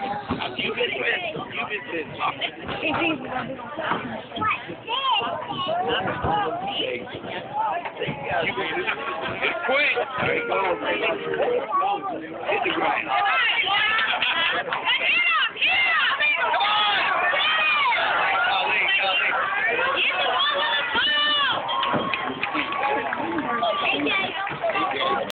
I didn't You've been with, you've been with talking. Quit! There you go. Hit the ground.